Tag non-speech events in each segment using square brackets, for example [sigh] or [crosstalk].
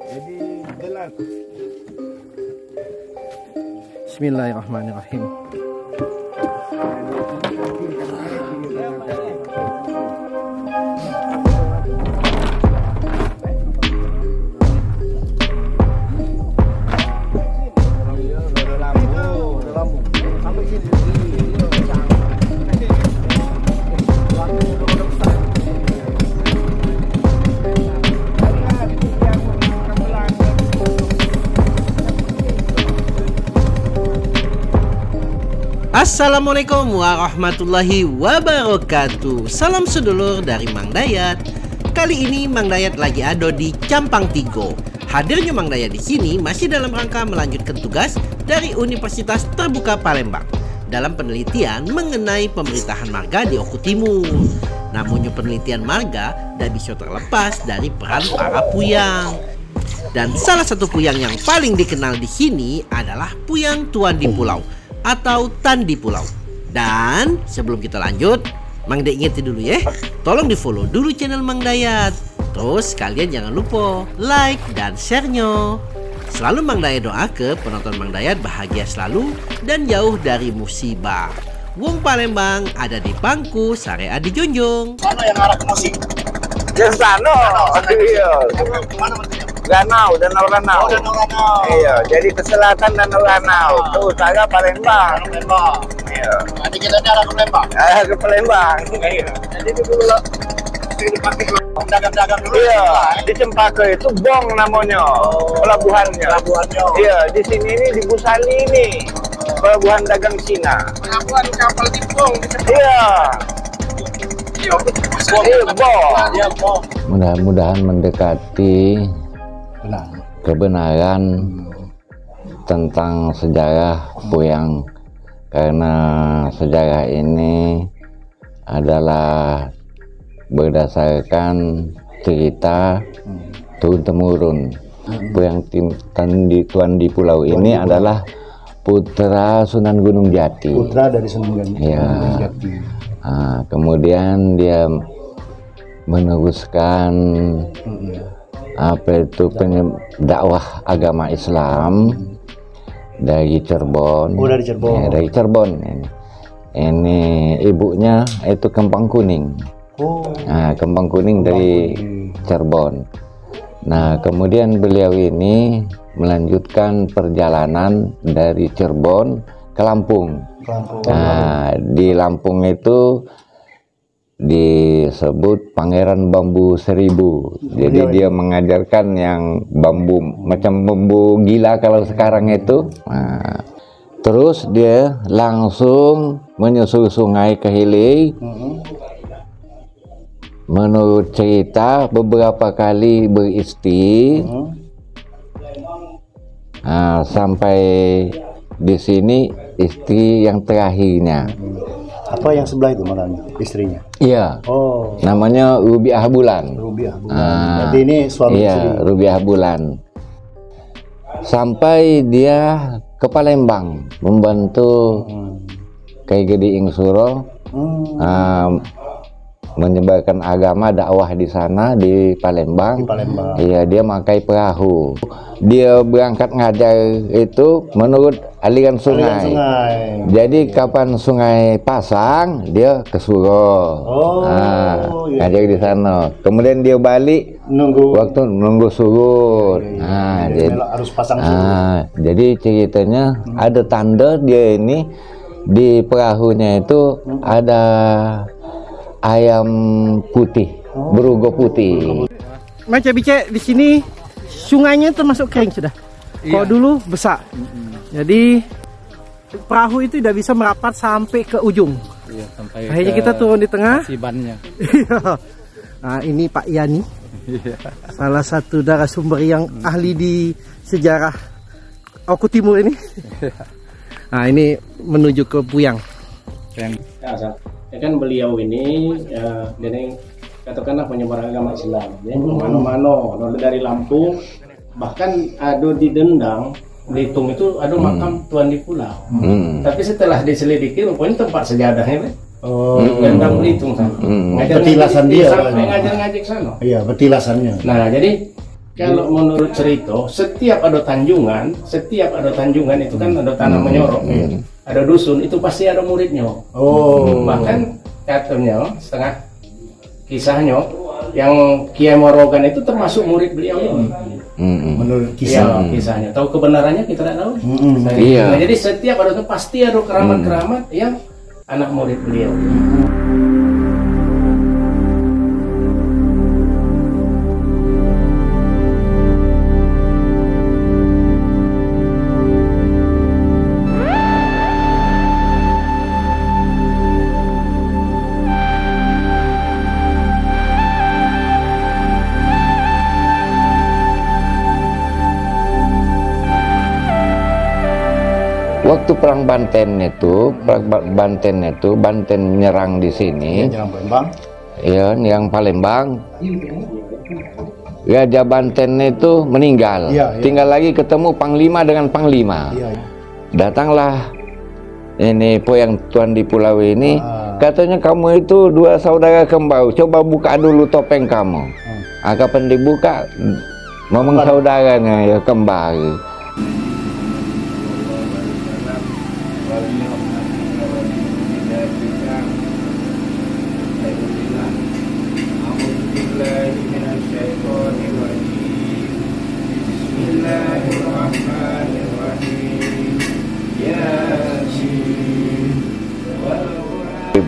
jadi jelas. Bismillahirrahmanirrahim. Assalamualaikum warahmatullahi wabarakatuh Salam sedulur dari Mang Dayat Kali ini Mang Dayat lagi ada di Campang Tigo Hadirnya Mang Dayat di sini masih dalam rangka melanjutkan tugas dari Universitas Terbuka Palembang dalam penelitian mengenai pemerintahan marga di Oku Timur. Namunnya penelitian marga tidak bisa terlepas dari peran para puyang. Dan salah satu puyang yang paling dikenal di sini adalah puyang tuan di pulau atau tan di pulau. Dan sebelum kita lanjut, Mang Dayat ingetin dulu ya, tolong di follow dulu channel Mang Dayat. Terus kalian jangan lupa like dan share-nya. Selalu Mang Dayat doa ke penonton Mang Dayat bahagia selalu dan jauh dari musibah. Wong Palembang ada di pangku, Sarea di Jonjong. Mana yang arah ke musik? Yang sana. Iya. Mana Danau, Danau Ranau. Oh, Danau Ranau. Iya, jadi ke selatan Danau Ranau, ke utara Palembang. Palembang. Iya. Nanti kita ada arah ke Palembang. Ah, ke Palembang. Iya. Jadi itu dulu dagang-dagang dulu. Iya, di Cempaka itu Bong namanya, pelabuhannya. Pelabuhannya. Iya, di sini ini di Busali ini, pelabuhan dagang Cina. Pelabuhan kapal Tipong. Iya, Iya, iya Bong. Iya, Bong. mudah-mudahan mendekati Benar. kebenaran tentang sejarah Puyang. Karena sejarah ini adalah berdasarkan cerita turun temurun Puyang Tim Tan di Tuan di Pulau ini adalah putra Sunan Gunung Jati. Putra dari Sunan Iya. Ah, kemudian dia meneruskan apa itu dakwah agama Islam dari Cirebon. Oh, dari Cirebon. Ya, dari Cirebon ini. Ini ibunya itu kembang kuning. Oh, Nah, kembang kuning dari Cirebon. Nah, kemudian beliau ini melanjutkan perjalanan dari Cirebon ke Lampung. Lampung. Nah, di Lampung itu disebut Pangeran Bambu Seribu. Jadi dia mengajarkan yang bambu macam bambu gila kalau sekarang itu. Nah, terus dia langsung menyusul sungai ke Hili. Menurut cerita beberapa kali beristi Nah, sampai di sini istri yang terakhirnya. Apa yang sebelah itu mana istrinya? Iya, Oh, namanya Rubiah Bulan. Rubiah. Bulan. Ah, Berarti ini suami Iya, istri. Rubiah Bulan. Sampai dia ke Palembang membantu Hmm. Kiai Gede Ing Suro Hmm. ah, menyebarkan agama dakwah di sana di Palembang. Di Palembang. Iya, dia pakai perahu. Dia berangkat ngajar itu menurut aliran sungai. Sungai. Jadi kapan sungai pasang, dia ke Suro. Oh, Nah, iya. ngajar di sana. Kemudian dia balik Nunggu waktu nunggu surut. Nah, Jadi jadi, harus pasang surut. ah, jadi ceritanya ada tanda dia ini di perahunya itu ada ayam putih, berugo putih. Macam bice di sini sungainya termasuk kering sudah. Kalau dulu besar. Jadi perahu itu tidak bisa merapat sampai ke ujung. Iya, sampai Akhirnya ke kita turun di tengah. Sibannya. nah, ini Pak Yani. Salah satu narasumber yang ahli di sejarah Oku Timur ini. nah, ini menuju ke Puyang. Yang Ya, kan beliau ini ya, dia ini katakanlah penyebar agama Islam. Ya mana-mana mulai dari Lampung bahkan ada di Dendang Belitung itu ada makam Tuan di Pulau. Hmm. tapi setelah diselidiki rupanya tempat sejadahnya Oh, Dendang Belitung sana. Hmm. Ngajar- Petilasan dia, sampai ngajar ngajak sana. Iya, betilasannya. nah jadi Kalau menurut cerita, setiap ada tanjungan, setiap ada tanjungan itu kan ada tanah menyorok, ada dusun, itu pasti ada muridnya. Oh. Bahkan katanya setengah kisahnya yang Kiai Morogan itu termasuk murid beliau ini. Mm-mm. Menurut Iya, kisah. kisahnya. Tahu kebenarannya kita tidak tahu. Mm-mm. Nah, Iya. nah, jadi setiap ada itu pasti ada keramat-keramat yang anak murid beliau. Waktu perang Banten itu, perang Ba- Banten itu, Banten menyerang di sini, Jangan Palembang. ya, yang Palembang. Raja Banten itu meninggal. Iya, iya. Tinggal lagi ketemu Panglima dengan Panglima. Iya. Datanglah ini poyang tuan di pulau ini. Ah. Katanya kamu itu dua saudara kembar. Coba buka dulu topeng kamu. Ah, kapan dibuka? Memang saudaranya ya kembar.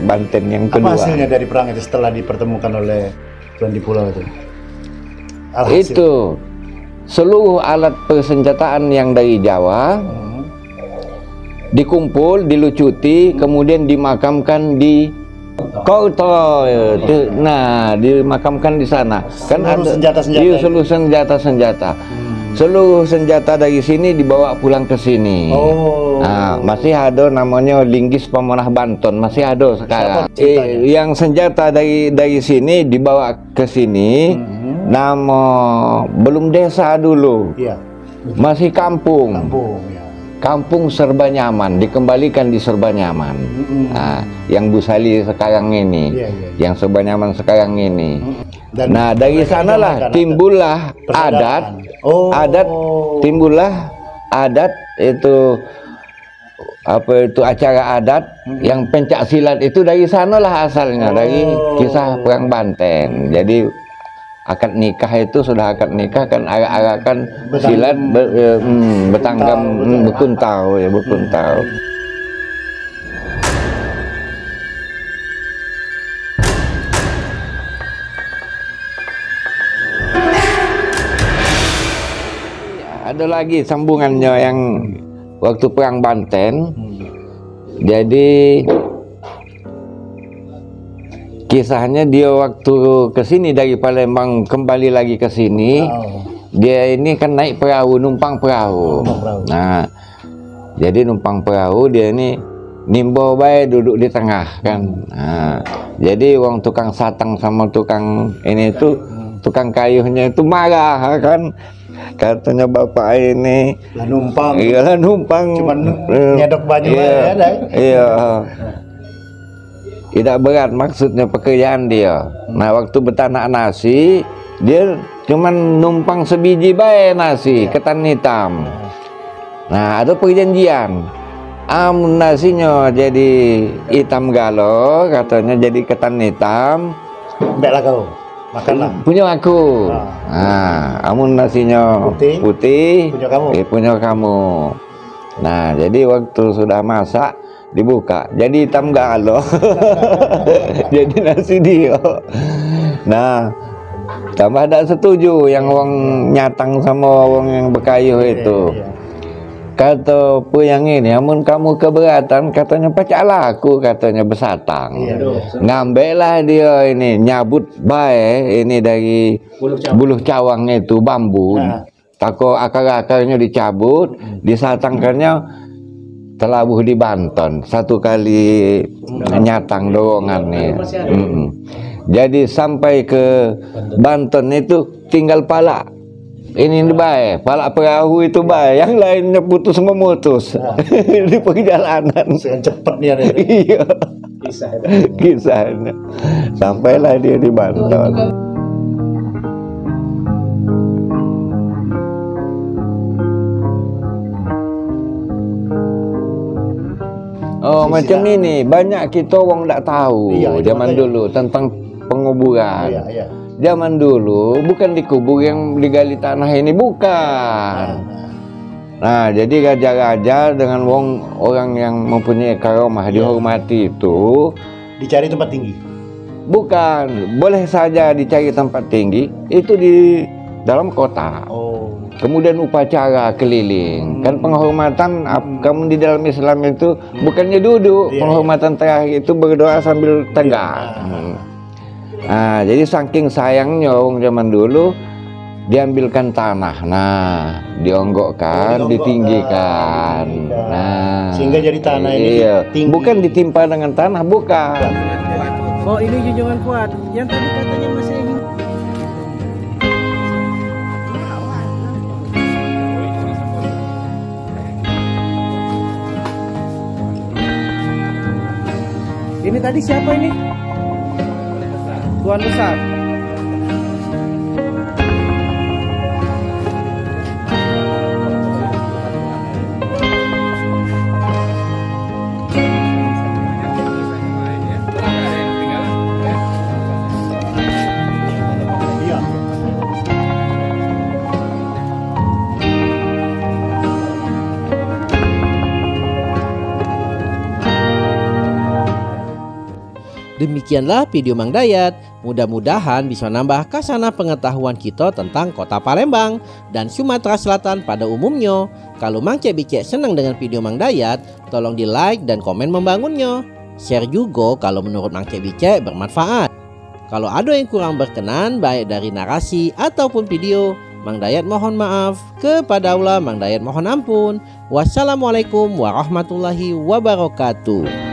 Banten yang Apa kedua. hasilnya dari perang itu setelah dipertemukan oleh Tuan di Pulau itu? Alhasil. Itu seluruh alat persenjataan yang dari Jawa Hmm. Dikumpul, dilucuti, kemudian dimakamkan di Kota. Nah, dimakamkan di sana. Seluruh senjata-senjata Iya, seluruh senjata-senjata. Hmm. Seluruh senjata dari sini dibawa pulang ke sini. Oh. Nah, masih ada namanya Linggis Pemenah Banten, masih ada sekarang. Eh, yang senjata dari dari sini dibawa ke sini. Hmm. Nama belum desa dulu, Iya. masih kampung. Kampung ya. Kampung serba nyaman, dikembalikan di serba nyaman. Mm-mm. Nah, yang Bu Sali sekarang ini, Iya, iya. yang serba nyaman sekarang ini. Dan Nah, dari sanalah timbullah adat, Oh. adat timbullah adat itu apa itu acara adat yang pencak silat itu dari sanalah asalnya dari Oh. kisah perang Banten. Jadi akad nikah itu sudah akad nikah kan arak-arakan silat ber, eh, hmm, betanggam Bekuntau, hmm, betul. bekuntau ya bekuntau. Ada lagi sambungannya yang waktu perang Banten. Jadi kisahnya dia waktu ke sini dari Palembang kembali lagi ke sini. Oh. Dia ini kan naik perahu, numpang perahu. Numpang perahu. Nah, jadi numpang perahu dia ini nimbo baik duduk di tengah kan. Nah, jadi uang tukang satang sama tukang ini itu tukang kayuhnya itu marah kan. Katanya bapak ini Lah numpang. Iyalah numpang. Cuman Eh, nyedok baju iya, aja. Iya. Tidak berat maksudnya pekerjaan dia. Nah, waktu betanak nasi, dia cuman numpang sebiji bae nasi, ketan hitam. Nah, ada perjanjian. Am nasinya jadi hitam galo, katanya jadi ketan hitam. Mbak kau. Makanlah. Punya aku. Ah. Nah, amun nasinya Putih. putih, Punya kamu. eh, punya kamu. Nah, jadi waktu sudah masak dibuka, jadi hitam galo. [laughs] jadi nasi dia. Nah, tambah ada setuju yang wong nyatang sama wong yang berkayuh itu. Iya, iya. Kata yang ini, amun kamu keberatan, katanya pacaklah aku, katanya besatang. Iya, Aduh, Ngambillah dia ini nyabut bae ini dari cawang. buluh cawang itu bambu. Nah. Tako akar-akarnya dicabut, disatangkannya telabuh di Banten. Satu kali nyatang dorongan nih. Ada. Mm-mm. Jadi sampai ke Banten itu tinggal pala. Ini baik, pala perahu itu baik. Yang lainnya putus memutus [laughs] di perjalanan. Dengan cepet nih ada. Iya Kisah itu. kisahnya sampailah dia di Banten macam ini banyak kita orang tak tahu Iya, itu zaman dulu tentang penguburan. Iya, iya. Zaman dulu bukan dikubur yang digali tanah ini bukan. Nah, jadi raja-raja dengan wong orang yang mempunyai karomah Iya. dihormati itu Dicari tempat tinggi. bukan boleh saja dicari tempat tinggi itu di dalam kota. Oh. Kemudian upacara keliling. Kan penghormatan ap- kamu di dalam Islam itu bukannya duduk, Iya, penghormatan terakhir itu berdoa sambil tegak. Hmm. Nah, jadi saking sayangnya orang zaman dulu diambilkan tanah. Nah, dionggokkan, Oh, ditinggikan. Nah, Sehingga jadi tanah ini iya. tinggi. Bukan ditimpa dengan tanah, bukan. Oh ini junjungan kuat. Yang tadi katanya Ini tadi siapa ini? Tuan besar. Demikianlah video Mang Dayat. Mudah-mudahan bisa nambah kasana pengetahuan kita tentang kota Palembang dan Sumatera Selatan pada umumnya. Kalau Mang Cek Bicek senang dengan video Mang Dayat, tolong di like dan komen membangunnya. Share juga kalau menurut Mang Cek Bicek bermanfaat. Kalau ada yang kurang berkenan baik dari narasi ataupun video, Mang Dayat mohon maaf. Kepada Allah Mang Dayat mohon ampun. Wassalamualaikum warahmatullahi wabarakatuh.